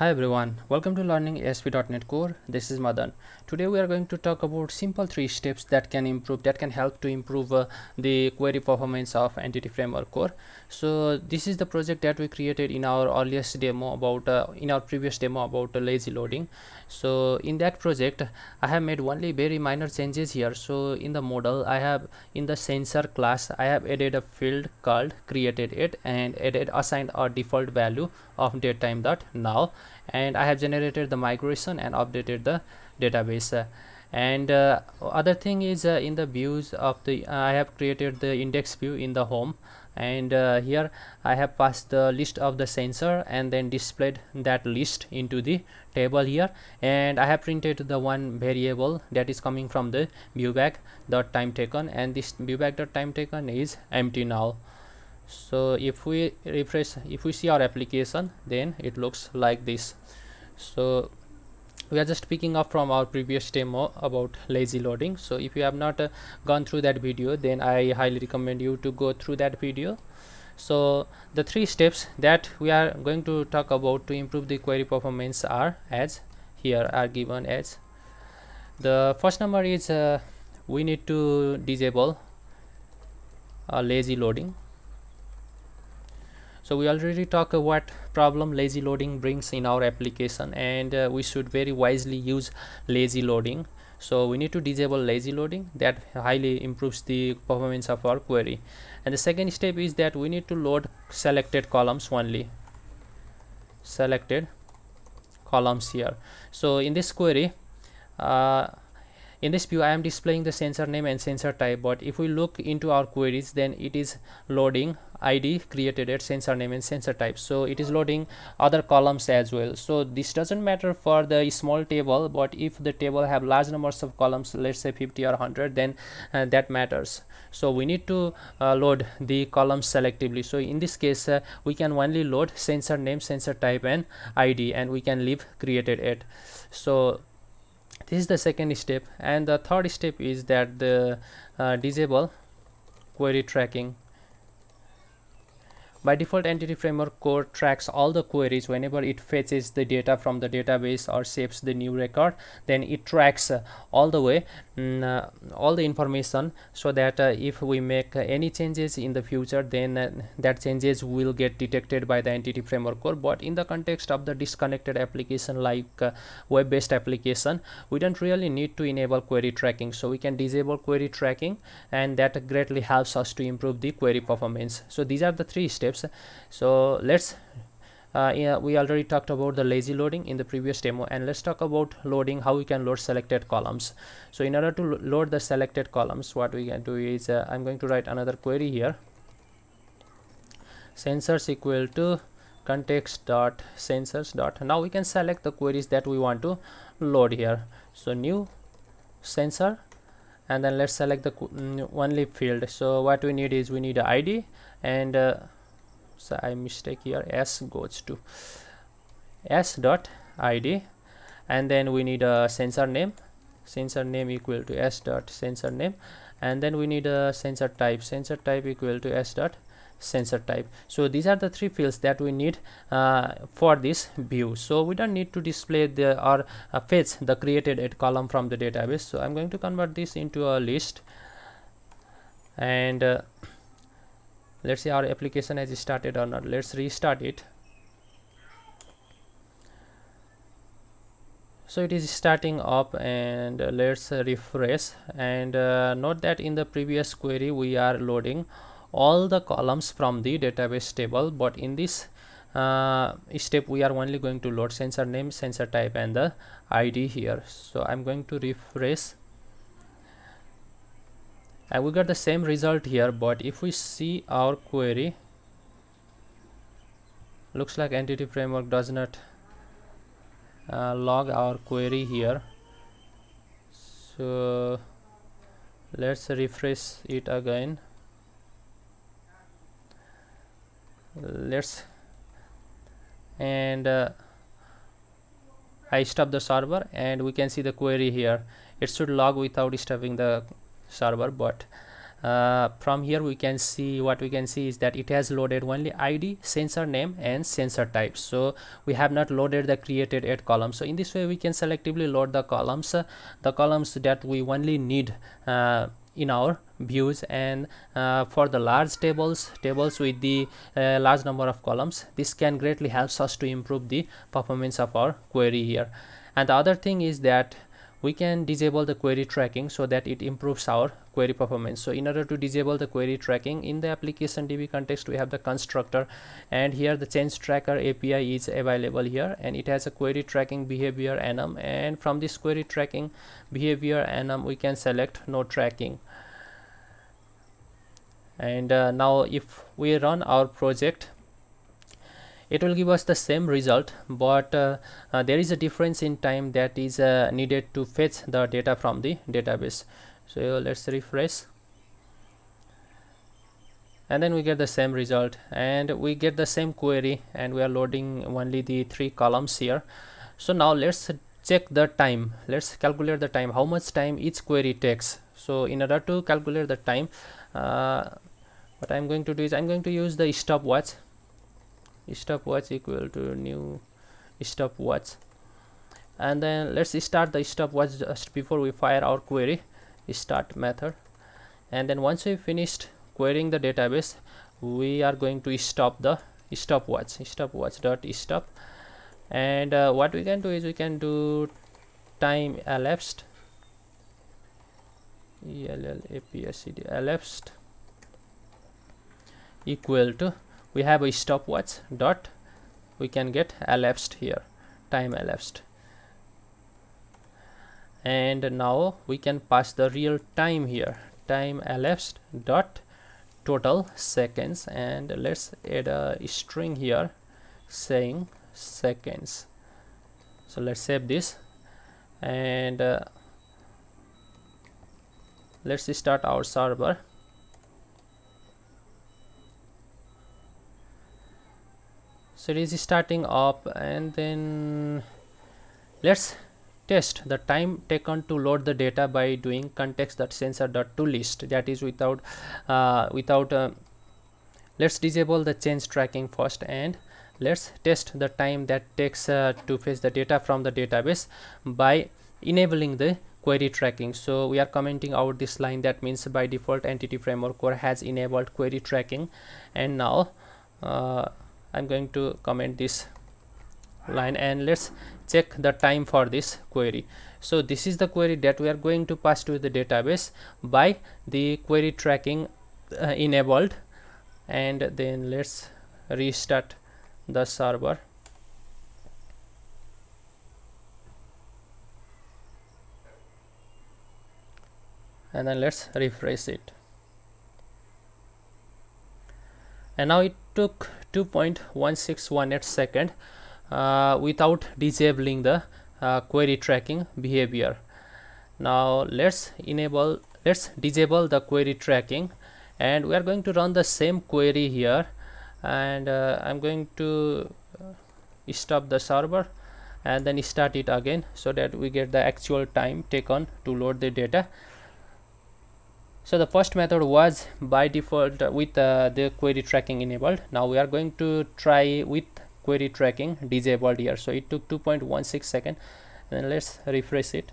Hi everyone, welcome to learning ASP.NET Core. This is Madan. Today we are going to talk about simple three steps that can improve that can help to improve uh, the query performance of Entity Framework Core. So this is the project that we created in our earliest demo about uh, in our previous demo about uh, lazy loading. So in that project I have made only very minor changes here. So in the model I have in the sensor class I have added a field called created at and added assigned a default value of datetime dot now and I have generated the migration and updated the database. Uh, and uh, other thing is uh, in the views of the I have created the index view in the home. And uh, here I have passed the list of the sensor and then displayed that list into the table here. And I have printed the one variable that is coming from the viewbag dot time taken. And this viewbag dot time taken is empty now so if we refresh if we see our application then it looks like this. So we are just picking up from our previous demo about lazy loading. So if you have not uh, gone through that video then i highly recommend you to go through that video. So the three steps that we are going to talk about to improve the query performance are as here are given as. The first number is uh, we need to disable uh, lazy loading so we already talked what problem lazy loading brings in our application and uh, we should very wisely use lazy loading. So we need to disable lazy loading that highly improves the performance of our query. And the second step is that we need to load selected columns only. Selected columns here. So in this query uh, in this view i am displaying the sensor name and sensor type but if we look into our queries then it is loading id created at sensor name and sensor type. So it is loading other columns as well. So this doesn't matter for the small table but if the table have large numbers of columns let's say 50 or 100 then uh, that matters. So we need to uh, load the columns selectively. So in this case uh, we can only load sensor name sensor type and id and we can leave created at. So this is the second step and the third step is that the uh, disable query tracking by default entity framework core tracks all the queries. Whenever it fetches the data from the database or saves the new record then it tracks uh, all the way mm, uh, all the information so that uh, if we make any changes in the future then uh, that changes will get detected by the entity framework core but in the context of the disconnected application like uh, web based application we don't really need to enable query tracking. So we can disable query tracking and that greatly helps us to improve the query performance. So these are the three steps steps so let's uh, yeah, we already talked about the lazy loading in the previous demo and let's talk about loading how we can load selected columns. So in order to lo load the selected columns what we can do is uh, i'm going to write another query here. Sensors equal to context dot sensors dot. Now we can select the queries that we want to load here. So new sensor and then let's select the only field. So what we need is we need a id and uh, so i mistake here s goes to s dot id and then we need a sensor name. Sensor name equal to s dot sensor name. And then we need a sensor type. Sensor type equal to s dot sensor type. So these are the three fields that we need uh, for this view. So we don't need to display the or uh, fetch the created at column from the database. So i'm going to convert this into a list. And uh, let's see our application has started or not. Let's restart it. So it is starting up and uh, let's uh, refresh. And uh, note that in the previous query we are loading all the columns from the database table. But in this uh, step we are only going to load sensor name sensor type and the id here. So i'm going to refresh and we got the same result here but if we see our query looks like entity framework does not uh, log our query here. So let's refresh it again. Let's and uh, I stop the server and we can see the query here. It should log without disturbing the server but uh, from here we can see what we can see is that it has loaded only id sensor name and sensor type. So we have not loaded the created at column. So in this way we can selectively load the columns uh, the columns that we only need uh, in our views. And uh, for the large tables tables with the uh, large number of columns this can greatly helps us to improve the performance of our query here. And the other thing is that we can disable the query tracking so that it improves our query performance. So in order to disable the query tracking in the application db context we have the constructor and here the change tracker api is available here and it has a query tracking behavior enum and from this query tracking behavior enum we can select no tracking. And uh, now if we run our project it will give us the same result but uh, uh, there is a difference in time that is uh, needed to fetch the data from the database. So let's refresh. And then we get the same result and we get the same query and we are loading only the three columns here. So now let's check the time. Let's calculate the time how much time each query takes. So in order to calculate the time uh, what I'm going to do is I'm going to use the stopwatch stopwatch equal to new stopwatch. And then let's start the stopwatch just before we fire our query start method. And then once we finished querying the database we are going to stop the stopwatch stopwatch dot stop and uh, what we can do is we can do time elapsed elapsed equal to we have a stopwatch dot. We can get elapsed here. Time elapsed. And now we can pass the real time here. Time elapsed dot. Total seconds. And let's add a string here saying seconds. So let's save this. And uh, let's start our server so it is starting up and then let's test the time taken to load the data by doing context.sensor.toList that is without uh, without uh, let's disable the change tracking first and let's test the time that takes uh, to fetch the data from the database by enabling the query tracking. So we are commenting out this line. That means by default entity framework core has enabled query tracking. And now uh, i'm going to comment this line and let's check the time for this query. So this is the query that we are going to pass to the database by the query tracking uh, enabled and then let's restart the server. And then let's refresh it. And now it took 2.1618 second uh, without disabling the uh, query tracking behavior. Now let's enable let's disable the query tracking and we are going to run the same query here. And uh, I'm going to uh, stop the server and then start it again so that we get the actual time taken to load the data so the first method was by default with uh, the query tracking enabled. Now we are going to try with query tracking disabled here. So it took 2.16 second and let's refresh it.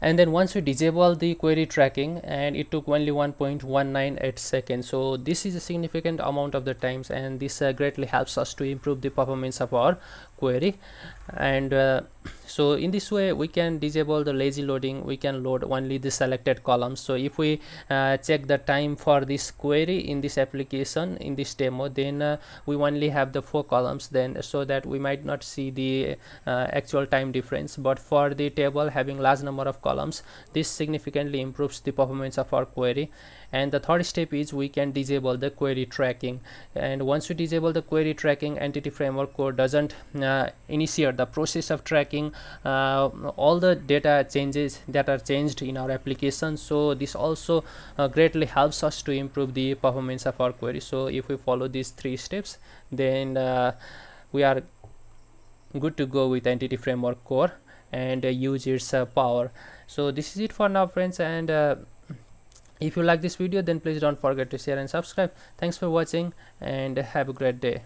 And then once we disable the query tracking and it took only 1.198 seconds. So this is a significant amount of the times and this uh, greatly helps us to improve the performance of our query. And uh, so in this way we can disable the lazy loading. We can load only the selected columns. So if we uh, check the time for this query in this application in this demo then uh, we only have the four columns then so that we might not see the uh, actual time difference. But for the table having large number of columns this significantly improves the performance of our query. And the third step is we can disable the query tracking. And once we disable the query tracking entity framework core doesn't uh, initiate the process of tracking uh, all the data changes that are changed in our application. So this also uh, greatly helps us to improve the performance of our query. So if we follow these three steps then uh, we are good to go with entity framework core and uh, use its uh, power. So this is it for now friends and uh, if you like this video then please don't forget to share and subscribe. Thanks for watching and have a great day